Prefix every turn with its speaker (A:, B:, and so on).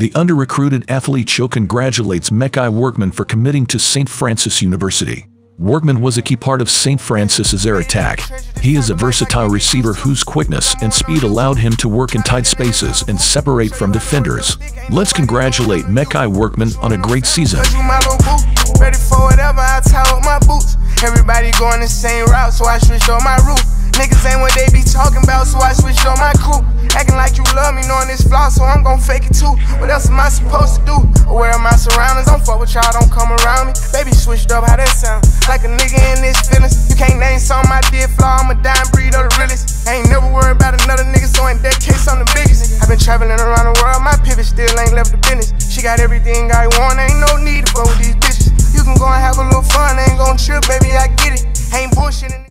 A: The under-recruited athlete show congratulates Mekhi Workman for committing to St. Francis University. Workman was a key part of St. Francis's air attack. He is a versatile receiver whose quickness and speed allowed him to work in tight spaces and separate from defenders. Let's congratulate Mekhi Workman on a great season.
B: Everybody going the same route, so I switched on my route. Niggas ain't what they be talking about, so I switched on my crew. Love me, knowing this flaw, so I'm gon' fake it too. What else am I supposed to do? Aware of my surroundings, don't fuck with y'all, don't come around me. Baby switched up, how that sound? Like a nigga in this feelings. You can't name something I did flaw, I'm a dying breed of the realest. Ain't never worried about another nigga, so in that case, I'm the biggest. I've been traveling around the world, my pivot still ain't left the business. She got everything I want, ain't no need to go with these bitches. You can go and have a little fun, ain't gon' trip, baby, I get it. Ain't bullshitting.